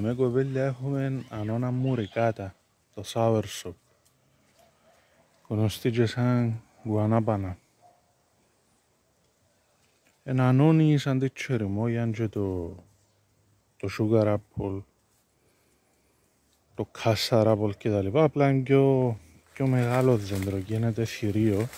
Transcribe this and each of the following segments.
Με κοπέλια έχουμε ανώνα μουρικάτα, το sour soup. Γνωστή και σαν γουανάπανα. Ένα ανώνει σαν τη τσεριμόγιαν και το, το sugar apple, το cassar apple και τα λοιπά. Απλά είναι πιο, πιο μεγάλο δέντρο, γίνεται θηρίο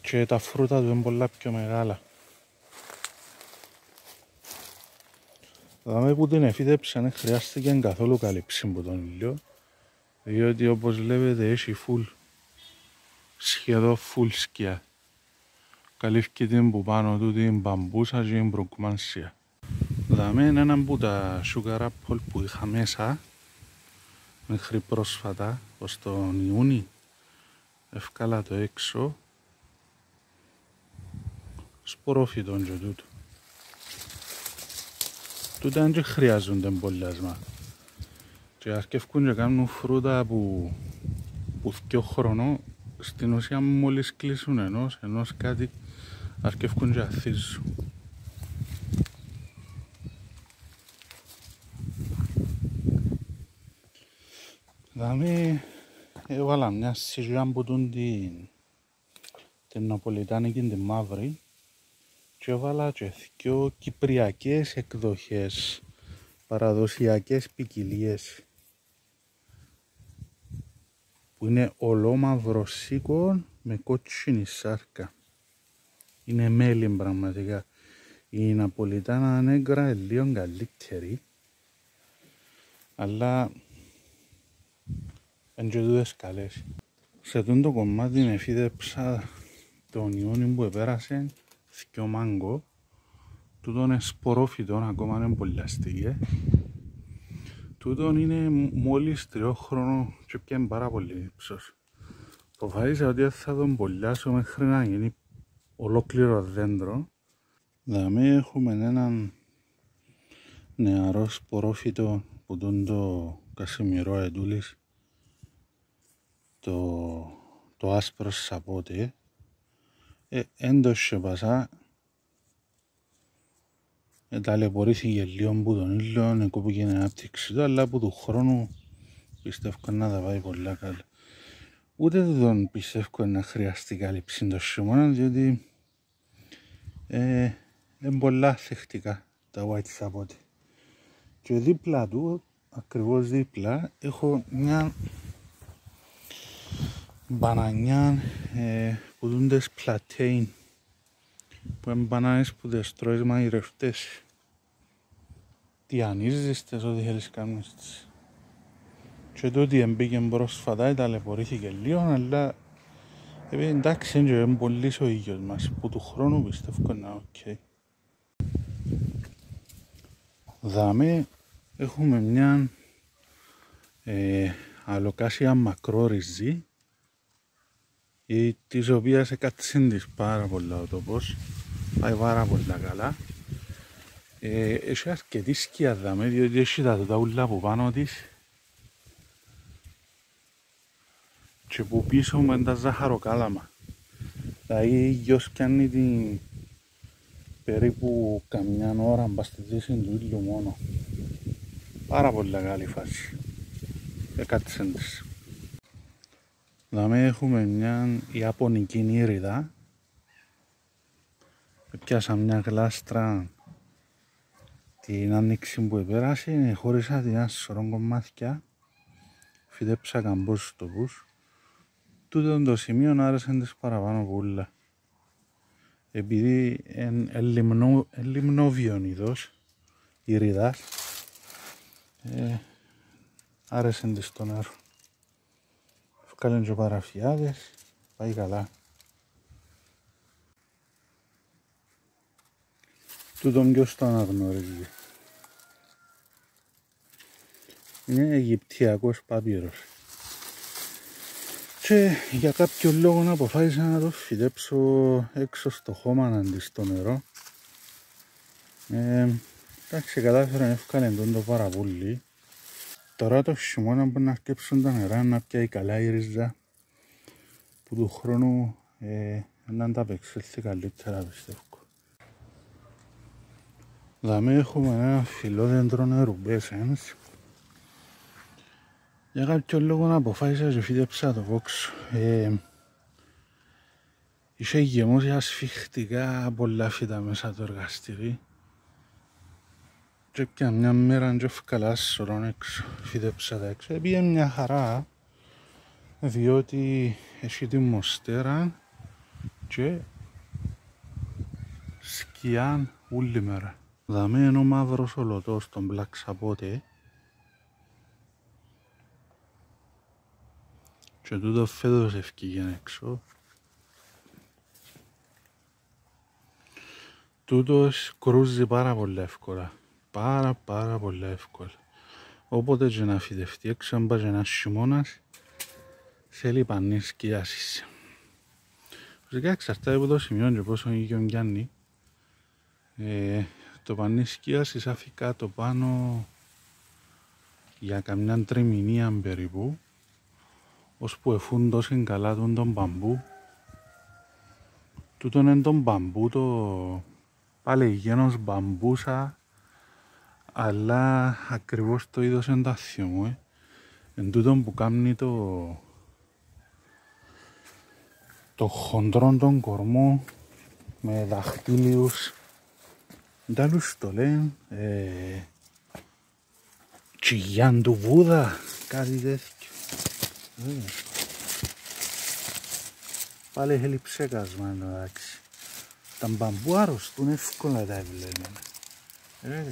και τα φρούτα του είναι πολλά πιο μεγάλα. Δάμε που την εφίδεψαν δεν χρειάστηκε καθόλου καλύψη από τον ήλιο διότι όπως βλέπετε έχει φουλ σχεδόν φουλ σκιά. Καλύφθηκε την που πάνω του την μπαμπούσα και την προκμάνσια Δάμε είναι ένα από τα sugar apple που είχα μέσα μέχρι πρόσφατα ως τον Ιούνι. Ευκάλα το έξω. Σπορόφιτον και τούτο τούτα δεν χρειάζονται εμπολιάσμα. Και αρκεύκουν και κάνουν φρούτα που, που δυο χρόνο στην ουσία μόλις κλείσουν ενός, ενός κάτι αρκεύκουν και αθίζουν. Δάμε έβαλα μια σιγά που την, την Ναπολιτάνικη την μαύρη και έβαλα και δυο κυπριακές εκδοχές, παραδοσιακές ποικιλίες που είναι ολόμαυρος σίκο με κότσινη σάρκα. Είναι μέλι πραγματικά. Η Ναπολιτάνα νέγκρα είναι λίγο καλύτερη, αλλά είναι και τούτες καλές. Σε αυτό το κομμάτι εφίδεψα τον Ιόνι που επέρασε θκιο μάγκο τούτον είναι σπορόφιτο, ακόμα είναι πολλιαστήκε. Τούτον είναι μόλις τριό χρόνο και πια είναι πάρα πολύ ύψος. Προφάρισα ότι θα τον πολιάσω μέχρι να γίνει ολόκληρο δέντρο. Δαμε έχουμε έναν νεαρό σπορόφιτο που τον το κασιμυρό εντούλης το, το άσπρο σαπότι ε, εν το σιωπασά ε, ταλαιπωρήθηκε λίγο που τον ήλιο εκόπηκε την ανάπτυξη του αλλά από του χρόνου πιστεύω να τα πάει πολλά καλά. Ούτε τον πιστεύω να χρειαστεί κάλυψη το χειμώνα διότι ε, είναι πολλά θεκτικά τα white support. Και δίπλα του ακριβώς δίπλα έχω μια μπανανιά ε, που δούντες πλατέιν που είναι μπανάνες που τις τρώεις μαγειρευτές τι ανίζεις τες ό,τι θέλεις κάνεις τις και τούτη εμπήκε πρόσφατα ταλαιπωρήθηκε λίγο αλλά επειδή εντάξει είναι πολύ ο ήλιος μας που του χρόνου πιστεύω να οκ. Δάμε έχουμε μια ε, αλοκάσια μακρόριζα, της οποίας έκατσεν της πάρα πολλά ο τόπος πάει πάρα πολλά καλά. Ε, έχει αρκετή σκιά δάμε διότι έχει τα τούτα ούλα από πάνω της. Και που πίσω με τα ζαχαροκάλαμα. Δηλαδή γιος κάνει την περίπου καμιά ώρα μπας στη δύση του ήλιου μόνο. Πάρα πολλά καλή φάση. Έκατσεν της Δάμε έχουμε μια Ιαπωνική νύριδα. Πιάσα μια γλάστρα την άνοιξη που επέρασε, χώρισα την ένα σωρό κομμάτια, φυτέψα καμπούς τοπούς. Τούτο το σημείο άρεσε τις παραπάνω πουλά. Επειδή είναι λιμνόβιον είδος, η ριδάς, ε, άρεσε της το νερό. Βγάλουν και παραφιάδες, πάει καλά. Τούτον ποιος το αναγνωρίζει. Είναι Αιγυπτιακός παπύρος. Και για κάποιο λόγο να αποφάσισα να το φυτέψω έξω στο χώμα αντί στο νερό. Ε, εντάξει, κατάφερα να ευκάλεν τον το πάρα πολύ. Τώρα το χειμώνα που να αρκέψουν τα νερά να πιάει καλά η ρίζα που του χρόνου ε, να ανταπεξέλθει καλύτερα πιστεύω. Δαμέ έχουμε ένα φιλόδεντρο νερουμπέσενς. Για κάποιο λόγο να αποφάσισα και φύτεψα το βόξο. Ε, είχε γεμώσει ασφιχτικά πολλά φύτα μέσα το εργαστήρι. Και πια μια μέρα και ευκαλά σωρών έξω, φύτεψα τα έξω. Επήγε μια χαρά, διότι έχει τη μοστέρα και σκιάν όλη μέρα. Δαμέ είναι ο μαύρος ολοτός των Black Sabote και τούτο φέτος ευκήγεν έξω. Τούτος κρούζει πάρα πολύ εύκολα. Πάρα πάρα πολύ εύκολα. Όποτε και να φυτευτεί έξω, αν πάει ένας χειμώνας, θέλει πανί σκιάσεις. Φυσικά εξαρτάται από το σημείο και πόσο ήγιον γιάννη. Ε, το πανί σκίασης άφη κάτω πάνω για καμιά τριμηνία περίπου ώσπου εφούντωσε καλά τον τον μπαμπού τούτον είναι τον μπαμπού το παλαιγένος μπαμπούσα αλλά ακριβώς το είδος είναι τα μου ε. εν τούτον που κάνει το το χοντρόν τον κορμό με δαχτύλιους Ντάλους το λένε ε, Τσιγιάν του Βούδα κάτι τέτοιο ε. Πάλι έχει ψέκασμα εντάξει Τα μπαμπού αρρωστούν εύκολα τα έβλεπε ε.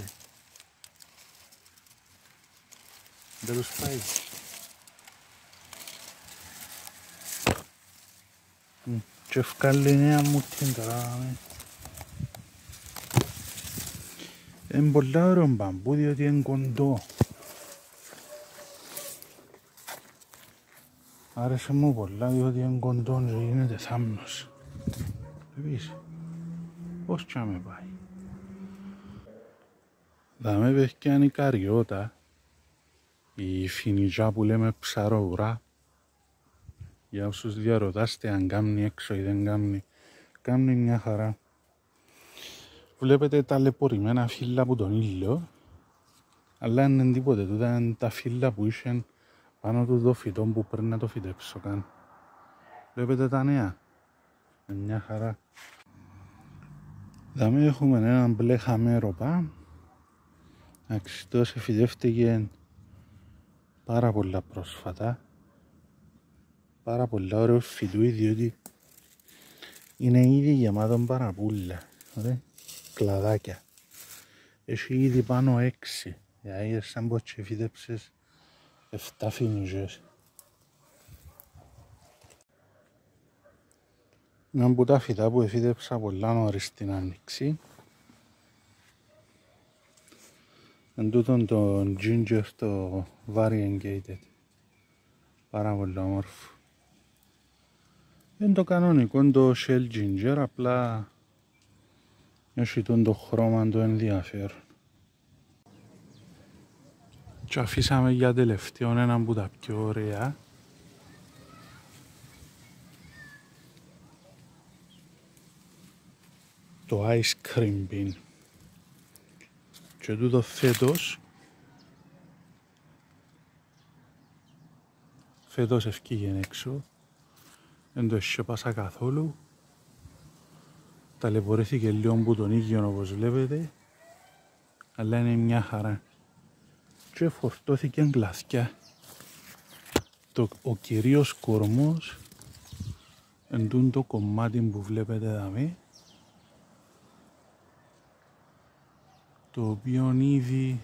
Δεν τους πάει Και ευκάλλει νέα μου την τώρα Είναι πολλά ωραίο μπαμπού διότι είναι κοντό. Άρεσε μου πολλά διότι είναι κοντό και γίνεται θάμνος. Επίσης, πώς κι με πάει. Δαμε παιχνιάν η καριώτα, η φινιτζά που λέμε ψαρόγουρα, για όσους διαρωτάστε αν κάμνει έξω ή δεν κάμνει, κάμνει μια χαρά. Βλέπετε τα λεπορημένα φύλλα από τον ήλιο, αλλά είναι τίποτε, τούτα είναι τα φύλλα που είχαν πάνω του το φυτό που πρέπει να το φυτέψω καν. Βλέπετε τα νέα, είναι μια χαρά. Δάμε έχουμε έναν μπλε χαμέροπα, εντάξει, τόσο φυτεύτηκε πάρα πολλά πρόσφατα, πάρα πολλά ωραίο φυτούι, διότι είναι ήδη γεμάτο παραπούλα. Ωραία κλαδάκια. Έχει ήδη πάνω έξι. Για είδες σαν πως και φύτεψες 7 φινιζές. Ένα από τα φυτά που εφύτεψα πολλά νωρίς στην άνοιξη. Εν τούτον το ginger το variegated. Πάρα πολύ όμορφο. Είναι το κανονικό το shell ginger, απλά έχει τον το χρώμα το ενδιαφέρον. Και αφήσαμε για τελευταίο ένα από τα πιο ωραία. Το ice cream bean. Και τούτο φέτος φέτος ευκήγεν έξω. Δεν το εσχεπάσα καθόλου. Ταλαιπωρήθηκε λίγο που τον ίδιο όπως βλέπετε. Αλλά είναι μια χαρά. Και φορτώθηκε γλαθιά το, ο κυρίως κορμός εντούν το κομμάτι που βλέπετε εδώ το οποίο ήδη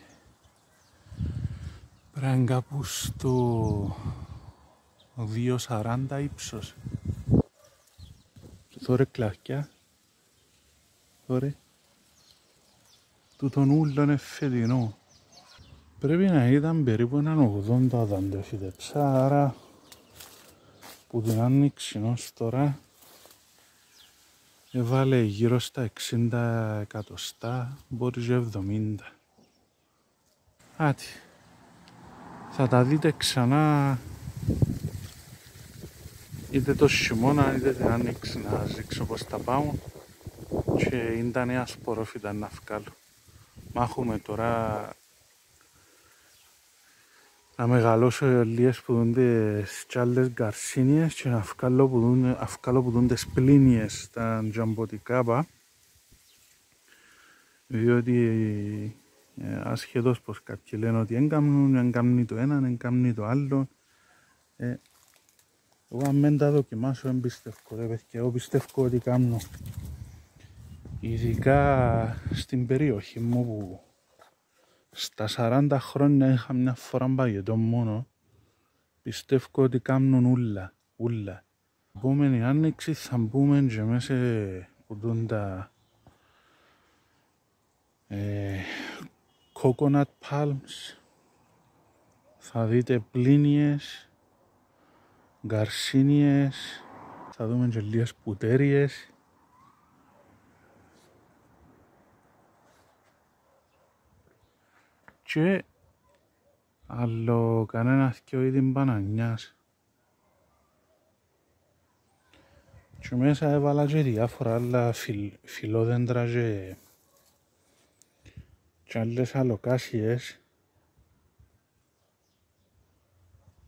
πρέπει κάπου στο 2.40 ύψος τώρα κλαθιά Ωραία. Τούτον ούλον είναι φετινό. Πρέπει να ήταν περίπου έναν 80 όταν το φυτεψά, άρα που την άνοιξη ως τώρα έβαλε γύρω στα 60 εκατοστά, μπορεί και 70. Άτι. Θα τα δείτε ξανά είτε το χειμώνα είτε την άνοιξη να δείξω πως τα πάω και ήταν ένα σπορόφυτα να βγάλω. μάχουμε τώρα να μεγαλώσω λίγες που δουν τις τσάλες γκαρσίνιες και να αυκάλω που δουν, αυκάλω που δουν τις πλήνιες τα τζαμποτικάπα διότι ε, ασχετώς πως κάποιοι λένε ότι δεν κάνουν, δεν κάνουν το ένα, δεν κάνουν το άλλο. Ε, εγώ αν δεν τα δοκιμάσω δεν πιστεύω ρε παιδιά, εγώ πιστεύω ότι κάνω ειδικά στην περιοχή μου που στα 40 χρόνια είχα μια φορά μπαγετό μόνο. Πιστεύω ότι κάνουν ούλα, ούλα. Επόμενη άνοιξη θα μπούμε και μέσα που δουν τα ε, coconut palms. Θα δείτε πλήνιες γκαρσίνιες θα δούμε και λίγες πουτέριες και άλλο κανένας δυο είδη μπανανιάς. Και μέσα έβαλα και διάφορα άλλα φιλ, φιλόδεντρα και, και άλλες αλοκάσιες.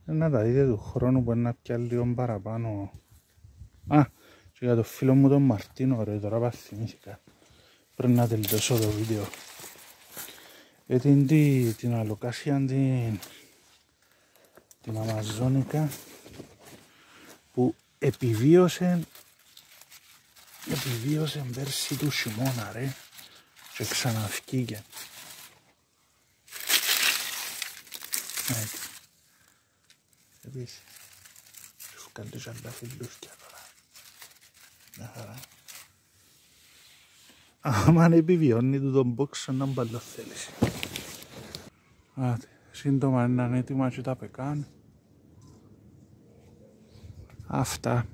Να τα δείτε του χρόνου που είναι πια λίγο παραπάνω. Α, και για το φίλο μου τον Μαρτίνο ρε τώρα παθυμήθηκα πρέπει να τελειώσω το βίντεο γιατί την αλοκάσια την, την Αμαζόνικα που επιβίωσε επιβίωσε πέρσι του χειμώνα ρε και ξαναφκήκε. Έτσι επίσης σου κάνει τους άλλα φιλούσκια τώρα. Μια χαρά. Άμα επιβιώνει του τον box να μπαλό θέλεις Άτε, σύντομα είναι έτοιμα και τα πεκάν. Αυτά.